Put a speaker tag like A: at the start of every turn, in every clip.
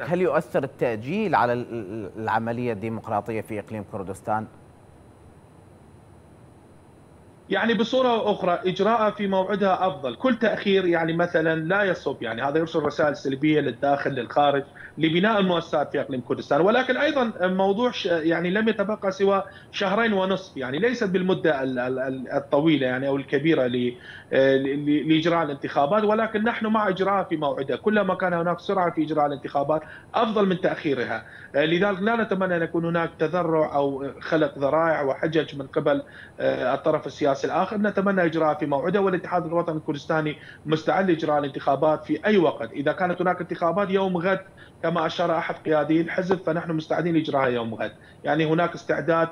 A: هل يؤثر التأجيل على العملية الديمقراطية في إقليم كردستان؟
B: يعني بصورة أخرى إجراءها في موعدها أفضل. كل تأخير يعني مثلا لا يصب يعني هذا يرسل رسائل سلبية للداخل للخارج لبناء المؤسسات في إقليم كردستان. ولكن أيضا موضوع يعني لم يتبقى سوى شهرين ونصف يعني ليست بالمدة الطويلة يعني أو الكبيرة لإجراء الانتخابات. ولكن نحن مع إجراءها في موعدها. كلما كان هناك سرعة في إجراء الانتخابات أفضل من تأخيرها. لذلك لا نتمنى أن يكون هناك تذرع أو خلق ذرائع وحجج من قبل الطرف السياسي الآخر. نتمنى اجراءها في موعدها والاتحاد الوطني الكردستاني مستعد لإجراء الانتخابات في أي وقت. إذا كانت هناك انتخابات يوم غد كما أشار أحد قيادي الحزب فنحن مستعدين لإجراءها يوم غد، يعني هناك استعداد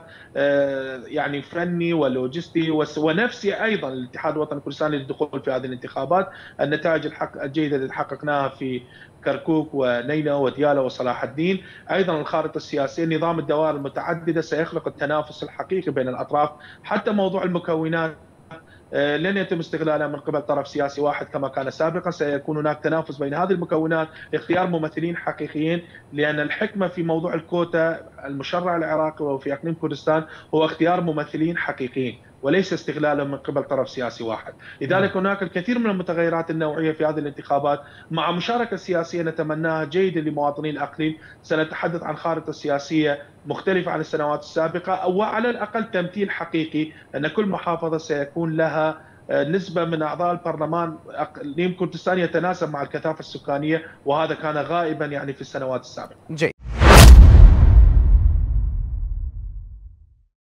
B: يعني فني ولوجستي ونفسي أيضا للاتحاد الوطني الكردستاني للدخول في هذه الانتخابات، النتائج الحق الجيدة التي حققناها في كركوك ونينا وديالا وصلاح الدين، أيضا الخارطة السياسية نظام الدوائر المتعددة سيخلق التنافس الحقيقي بين الأطراف، حتى موضوع المكونات آه، لن يتم استغلالها من قبل طرف سياسي واحد كما كان سابقا. سيكون هناك تنافس بين هذه المكونات لاختيار ممثلين حقيقيين لأن الحكمة في موضوع الكوتا المشرع العراقي وفي إقليم كردستان هو اختيار ممثلين حقيقيين. وليس استغلالا من قبل طرف سياسي واحد. لذلك هناك الكثير من المتغيرات النوعية في هذه الانتخابات. مع مشاركة سياسية نتمناها جيدة لمواطني الأقليم. سنتحدث عن خارطة سياسية مختلفة عن السنوات السابقة أو على الأقل تمثيل حقيقي أن كل محافظة سيكون لها آه، نسبة من أعضاء البرلمان أقليم. كردستان يتناسب مع الكثافة السكانية وهذا كان غائبا يعني في السنوات السابقة.
A: جيد.